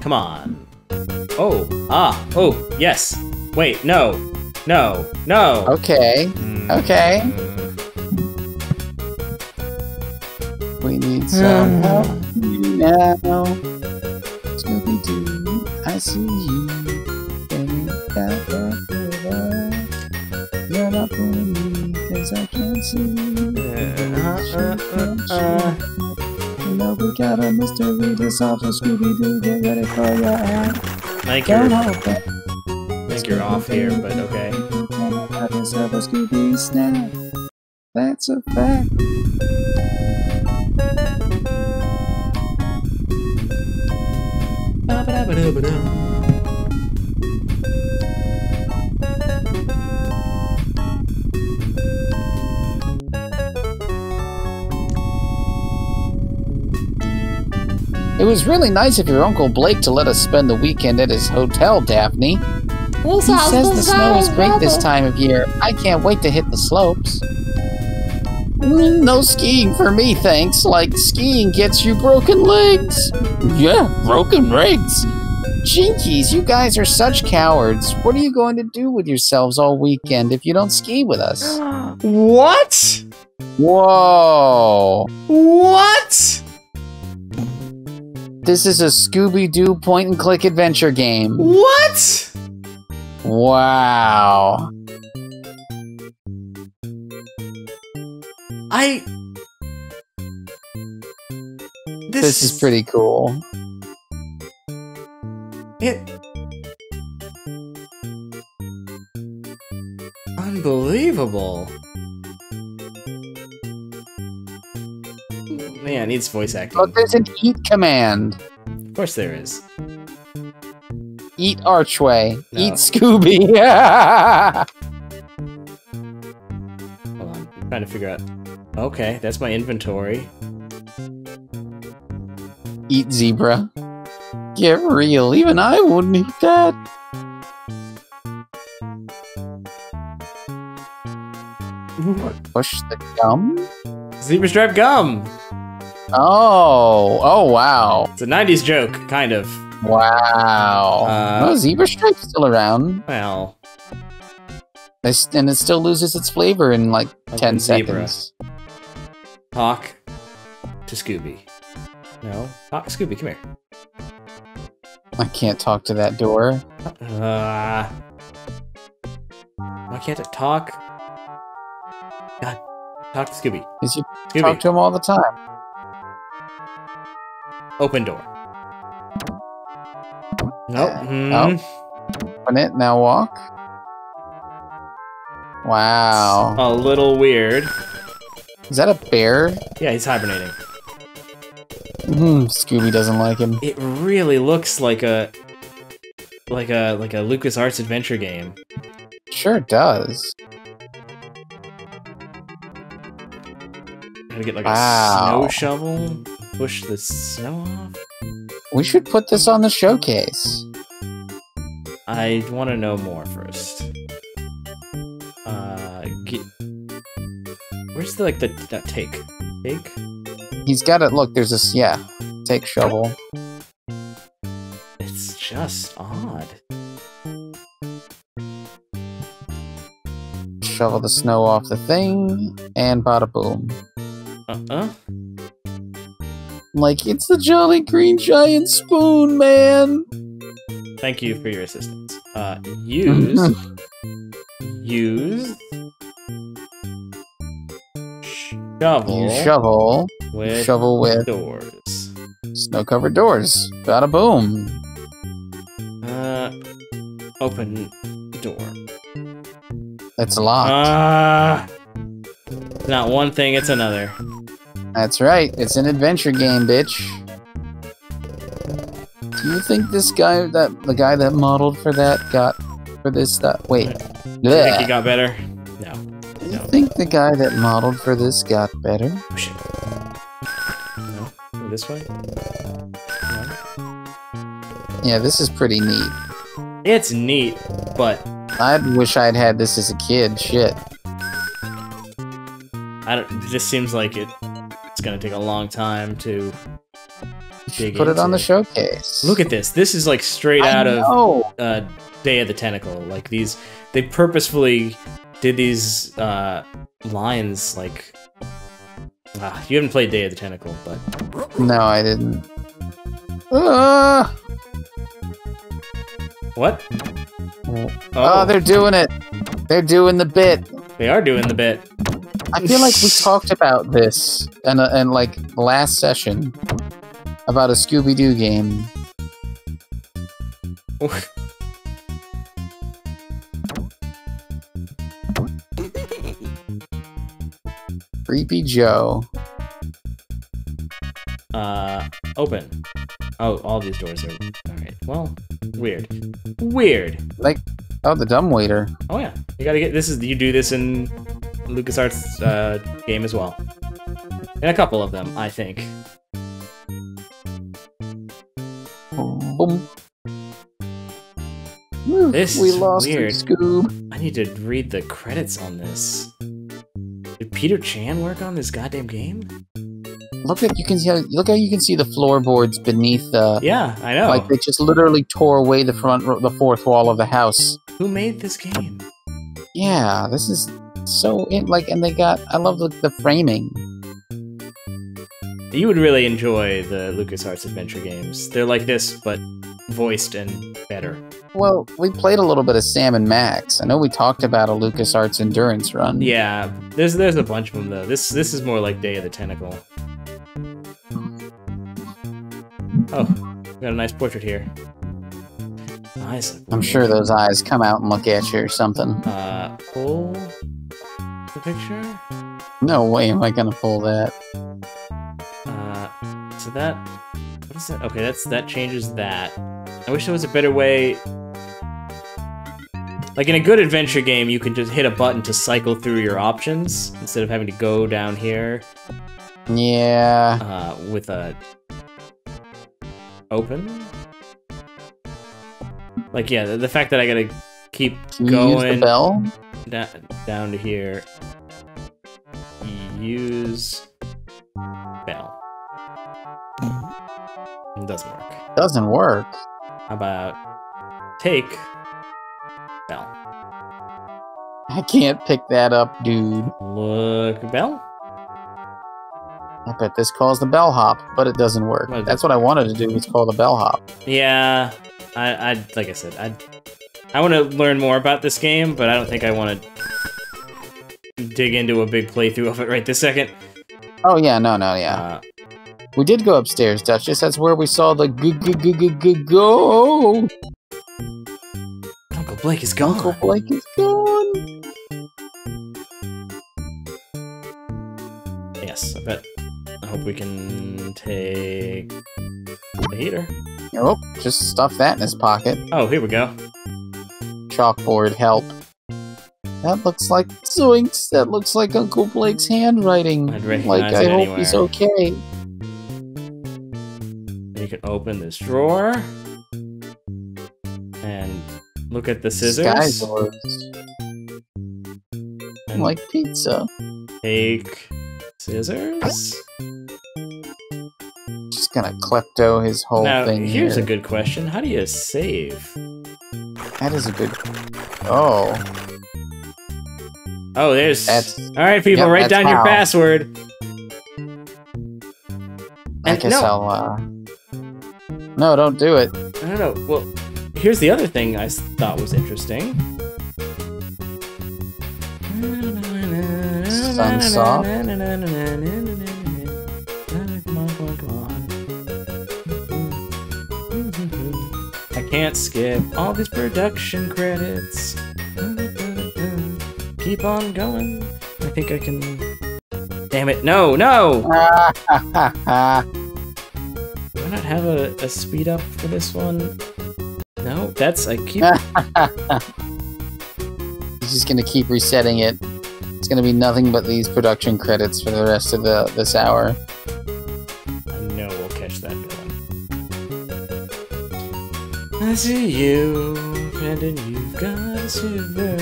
Come on. Oh, ah, oh, yes. Wait, no, no, no. Okay. Mm. Okay. We need some help now. Scooby Doo, I see you. Bringing back that river. You're not fooling me, cause I can't see. Uh, uh, uh, uh. Know we got a mystery to solve, so Scooby Doo, get ready for your act. Don't you're, hold back. I think you're off here, but okay. Have yourself a Scooby snack. That's a fact. It was really nice of your Uncle Blake to let us spend the weekend at his hotel, Daphne. This He says the snow is great this time of year. I can't wait to hit the slopes. Mm, No skiing for me, thanks. Like, skiing gets you broken legs. Yeah, broken legs. Jinkies, you guys are such cowards. What are you going to do with yourselves all weekend if you don't ski with us? What? Whoa. What? This is a Scooby Doo point and click adventure game. What? Wow. I. This, This is pretty cool. It. Unbelievable. Man, it needs voice acting. But there's an eat command. Of course there is. Eat Archway. No. Eat Scooby. Hold on. I'm trying to figure out. Okay, that's my inventory. Eat Zebra. Get real. Even I wouldn't eat that. Push the gum. Zebra stripe gum! Oh. Oh, wow. It's a 90s joke, kind of. Wow. Uh, oh, Zebra Stripe's still around. Well, It's- And it still loses its flavor in like 10 Zebra. seconds. talk to Scooby. No? Talk, Scooby, come here. I can't talk to that door. Uh, why can't it talk? God, talk to Scooby. Because you Scooby, talk to him all the time. Open door. Nope. Hmm. oh. Open it, now walk. Wow. A little weird. Is that a bear? Yeah, he's hibernating. Hmm, Scooby doesn't like him. It really looks like a like a like a LucasArts adventure game. Sure does. Gotta get like Wow. a snow shovel, push the snow off. We should put this on the showcase. I want to know more first. Uh, get, where's the like the take take? He's got it. Look, there's this. Yeah. Take shovel. It's just odd. Shovel the snow off the thing. And bada boom. Uh uh. Like, it's the Jolly Green Giant Spoon, man! Thank you for your assistance. Uh, use use shovel You shovel. with Shovel with doors. snow covered doors. Bada boom. Uh, open door. It's locked. Ah, not one thing, it's another. That's right. It's an adventure game, bitch. Do you think this guy, that the guy that modeled for that, got for this stuff? Wait. You think he got better? No. Do you think the guy that modeled for this got better? Oh shit. No. This way. No. Yeah, this is pretty neat. It's neat, but I wish I'd had this as a kid. Shit. I don't. It just seems like it. It's gonna take a long time to dig Put it on the showcase. Look at this. This is like straight I out of uh, Day of the Tentacle. Like these, they purposefully did these uh, lines. Like, ah, you haven't played Day of the Tentacle, but No, I didn't. Uh, what? oh. they're doing it. They're doing the bit. they are doing the bit. I feel like we talked about this in, a, in like last session about a Scooby Doo game. Creepy Joe. uh, open. Oh, all these doors are all right. Well, weird, weird. Like, oh, the dumb waiter. Oh yeah, you gotta get this. Is you do this in LucasArts uh, game as well, and a couple of them, I think. Boom. This we is weird. Scoob. I need to read the credits on this. Did Peter Chan work on this goddamn game? Look at you can see how, look how you can see the floorboards beneath the Yeah, I know. like they just literally tore away the front the fourth wall of the house. Who made this game? Yeah, this is so in, like and they got I love the, the framing. You would really enjoy the LucasArts adventure games. They're like this, but voiced and better. Well, we played a little bit of Sam and Max. I know we talked about a LucasArts endurance run. Yeah, there's there's a bunch of them though. This this is more like Day of the Tentacle. Oh, got a nice portrait here. Nice. I'm sure those eyes come out and look at you or something. Uh, pull the picture. No way am I gonna pull that. Uh, so that what is that? Okay, that's that changes that. I wish there was a better way. Like in a good adventure game, you can just hit a button to cycle through your options instead of having to go down here Yeah. uh, with a open. Like yeah, the, the fact that I gotta keep Can you use the going bell? da- down to here. Use bell. It doesn't work. Doesn't work. How about take bell? I can't pick that up, dude. Look bell. I bet this calls the bellhop, but it doesn't work. What That's what I wanted to do was call the bellhop. Yeah, I, I like I said, I I want to learn more about this game, but I don't think I want to dig into a big playthrough of it right this second. Oh yeah, no, no, yeah. Uh, We did go upstairs, Duchess. That's where we saw the g g g g g go. Uncle Blake is gone. Uncle Blake is gone. Yes, I bet. I hope we can take the heater. Oh, just stuff that in his pocket. Oh, here we go. Chalkboard, help. That looks like Zoinks. That looks like Uncle Blake's handwriting. I'd recognize Like, I hope he's okay. You can open this drawer and look at the scissors. Skyzords. and Like pizza. take scissors. Just gonna klepto his whole now, thing here's here. a good question: How do you save? That is a good. Oh, Oh, there's. That's- All right, people, yep, write down your password. I And- guess no. I'll. uh... No, don't do it. I don't know. Well, here's the other thing I thought was interesting. Sunsoft. can't skip all these production credits. Keep on going. I think I can. Damn it! No, no! Do I not have a, a speed up for this one? No, that's I keep. He's just gonna keep resetting it. It's gonna be nothing but these production credits for the rest of the this hour. I see you, and then you've got a silver.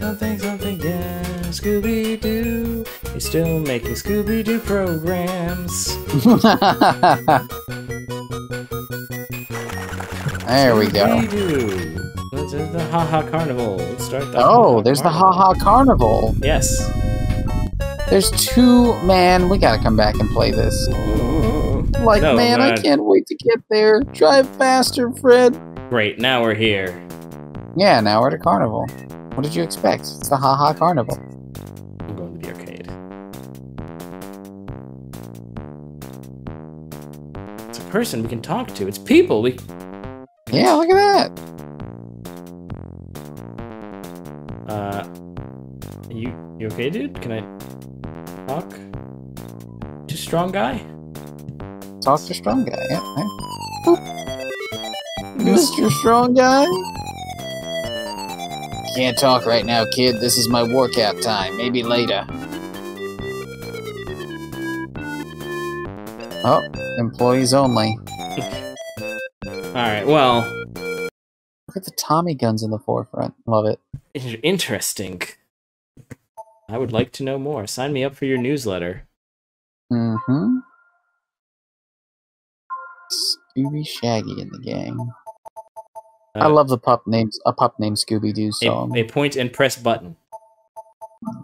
Something, something, yeah. Scooby Doo He's still making Scooby Doo programs. there we go. Scooby-Doo. Let's the Ha Ha Carnival. Let's start the Oh, Ha-Ha there's the Carnival. Ha Ha Carnival. Yes. There's two. Man, we gotta come back and play this. Like, No, man, I can't wait to get there. Drive faster, Fred. Great, now we're here. Yeah, now we're at a carnival. What did you expect? It's the Ha Ha Carnival. I'm going to the arcade. It's a person we can talk to. It's people. We Yeah, look at that. uh you you okay, dude? Can I talk? To strong guy? Talk to Strong Guy. Yeah. yeah. Mr. Strong Guy? Can't talk right now, kid. This is my workout time. Maybe later. Oh, employees only. Alright, well Look at the Tommy guns in the forefront. Love it. interesting. I would like to know more. Sign me up for your newsletter. Mm-hmm. Scooby Shaggy in the gang. I Uh, love the pup names. A pup named Scooby Doo a, song. a point and press button.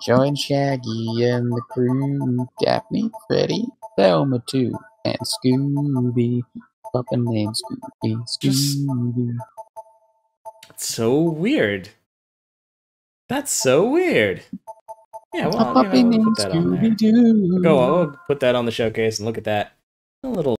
Join Shaggy and the crew. Daphne, Freddy, Velma too, and Scooby. Puppet named Scooby. Scooby. It's so weird. That's so weird. Yeah, well, A you know, we'll named put that on there. Scooby Doo. Go on, we'll put that on the showcase and look at that. A little